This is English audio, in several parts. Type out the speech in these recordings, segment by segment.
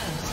First.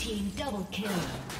Team double kill.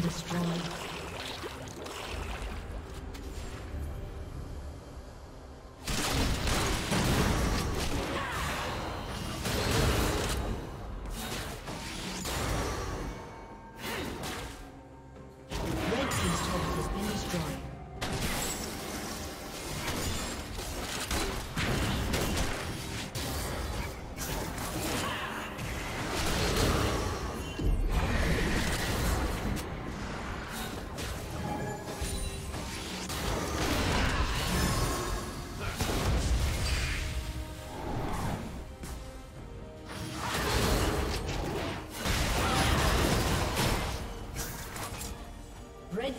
Destroyed.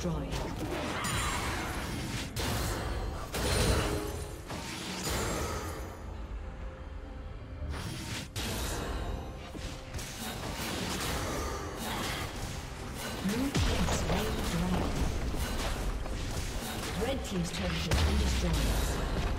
destroyed. Red team's turret to been destroyed.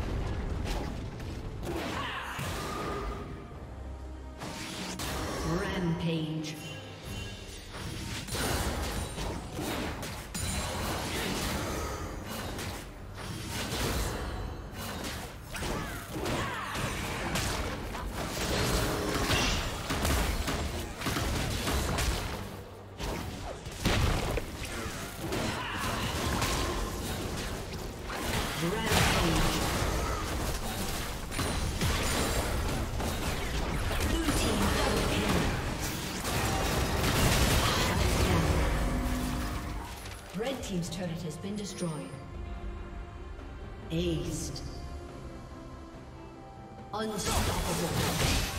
Team's turret has been destroyed. Aced. Unstoppable.